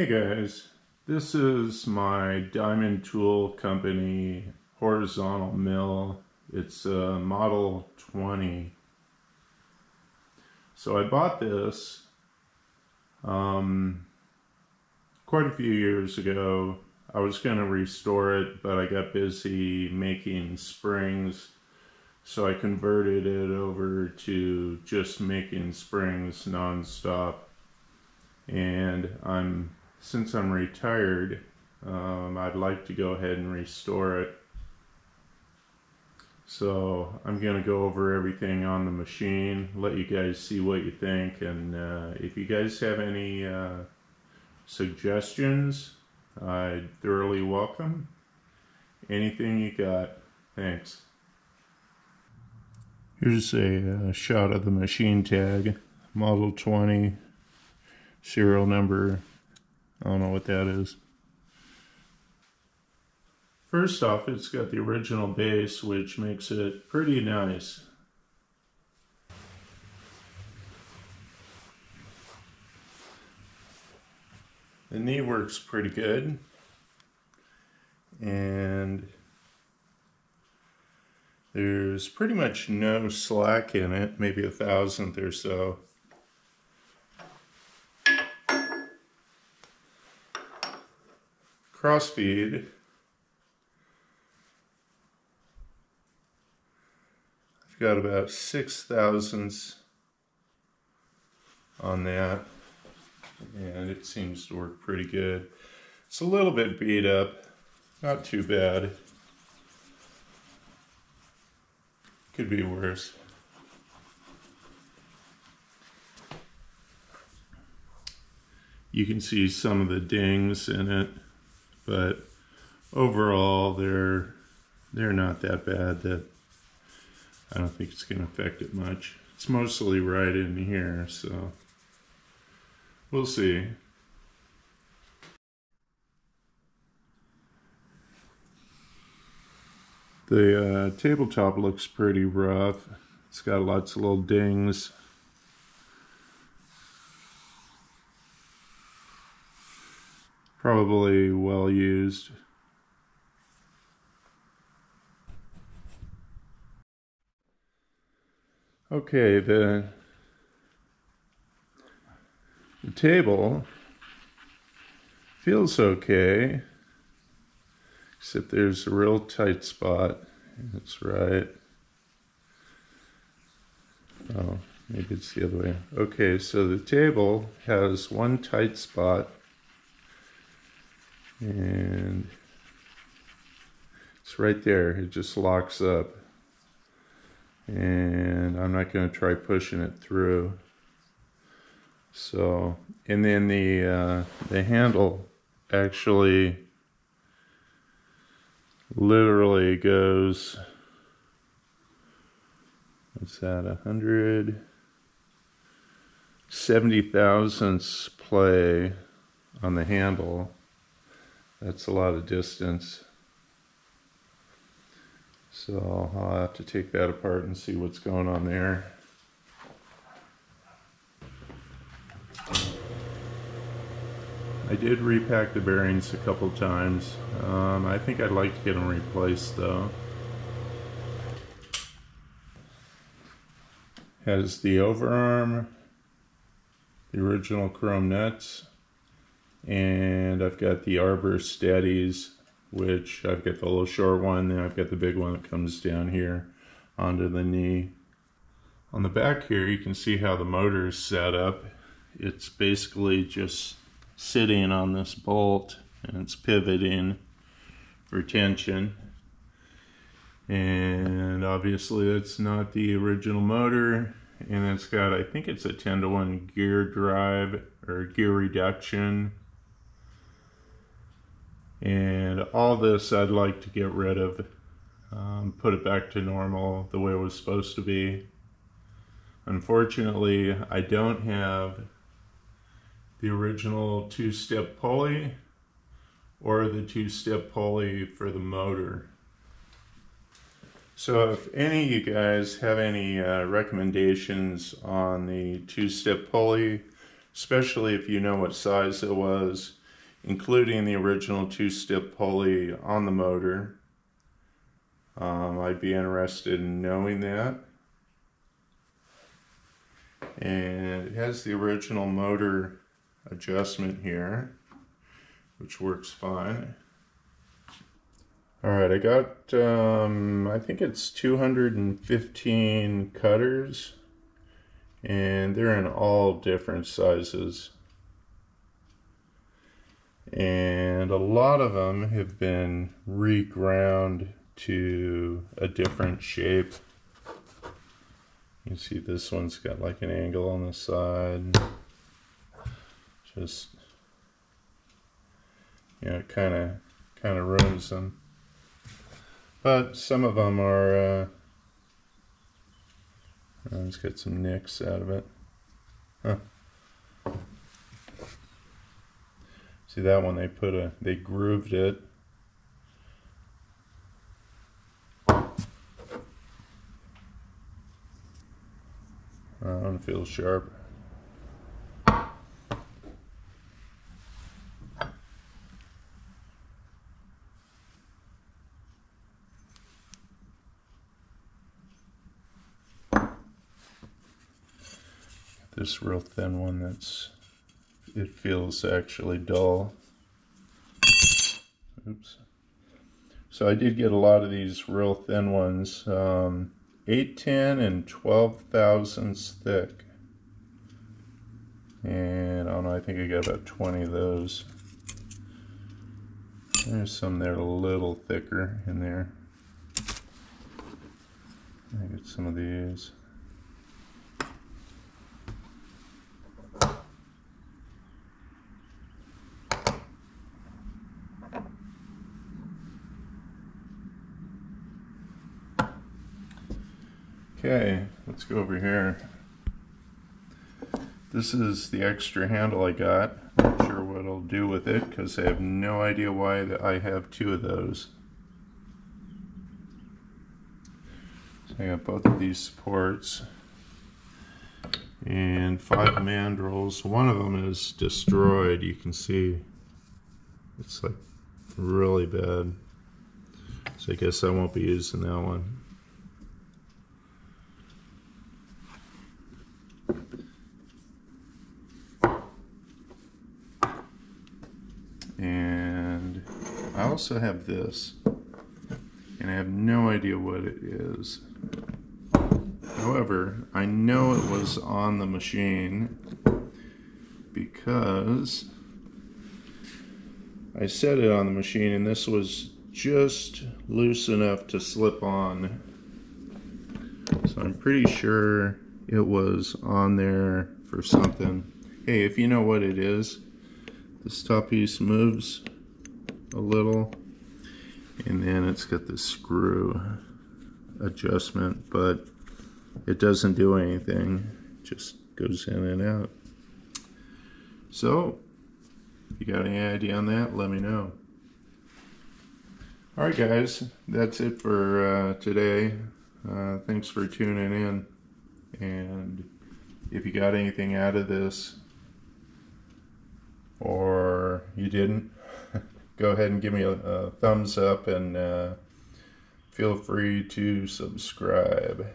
Hey guys, this is my Diamond Tool Company horizontal mill. It's a Model 20. So I bought this um, quite a few years ago. I was going to restore it, but I got busy making springs. So I converted it over to just making springs nonstop. And I'm since I'm retired, um, I'd like to go ahead and restore it. So I'm going to go over everything on the machine, let you guys see what you think, and uh, if you guys have any uh, suggestions, I'd thoroughly welcome. Anything you got. Thanks. Here's a uh, shot of the machine tag, Model 20, serial number I don't know what that is. First off, it's got the original base, which makes it pretty nice. The knee works pretty good. And there's pretty much no slack in it, maybe a thousandth or so. Crossfeed. I've got about six thousandths on that and it seems to work pretty good. It's a little bit beat up, not too bad. Could be worse. You can see some of the dings in it but overall they're they're not that bad that I don't think it's going to affect it much. It's mostly right in here, so we'll see. The uh, tabletop looks pretty rough. It's got lots of little dings. Probably well used. Okay, the, the table feels okay, except there's a real tight spot. That's right. Oh, maybe it's the other way. Okay, so the table has one tight spot and it's right there. It just locks up. And I'm not going to try pushing it through. So and then the uh, the handle actually literally goes what's that a hundred seventy thousandths play on the handle that's a lot of distance. So I'll have to take that apart and see what's going on there. I did repack the bearings a couple times. Um, I think I'd like to get them replaced though. Has the overarm, the original chrome nuts, and I've got the Arbor Steadies, which I've got the little short one, then I've got the big one that comes down here onto the knee. On the back here, you can see how the motor is set up. It's basically just sitting on this bolt and it's pivoting for tension. And obviously it's not the original motor and it's got, I think it's a 10 to 1 gear drive or gear reduction and all this I'd like to get rid of, um, put it back to normal the way it was supposed to be. Unfortunately, I don't have the original two-step pulley or the two-step pulley for the motor. So if any of you guys have any uh, recommendations on the two-step pulley, especially if you know what size it was, including the original two-step pulley on the motor. Um, I'd be interested in knowing that. And it has the original motor adjustment here, which works fine. All right, I got, um, I think it's 215 cutters, and they're in all different sizes. And a lot of them have been reground to a different shape. You see this one's got like an angle on the side. Just, you know, it kind of, kind of ruins them. But some of them are, uh, let's get some nicks out of it. Huh. See that one, they put a, they grooved it. That one feels sharp. this real thin one that's it feels actually dull. Oops. So I did get a lot of these real thin ones. Um, 810 and 12 thousandths thick. And I don't know I think I got about 20 of those. There's some that are a little thicker in there. I get some of these Okay, let's go over here. This is the extra handle I got. Not sure what I'll do with it because I have no idea why I have two of those. So I got both of these supports and five mandrels. One of them is destroyed. You can see it's like really bad. So I guess I won't be using that one. And I also have this, and I have no idea what it is. However, I know it was on the machine because I set it on the machine and this was just loose enough to slip on. So I'm pretty sure it was on there for something. Hey, if you know what it is, this top piece moves a little. And then it's got the screw adjustment but it doesn't do anything it just goes in and out. So if you got any idea on that? Let me know. Alright guys that's it for uh, today. Uh, thanks for tuning in. And if you got anything out of this or you didn't, go ahead and give me a, a thumbs up and uh, feel free to subscribe.